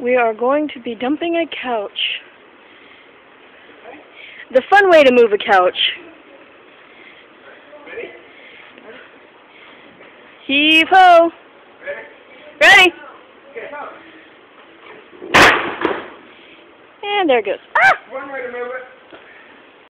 We are going to be dumping a couch. The fun way to move a couch. Heave ho! Ready? And there it goes. Ah!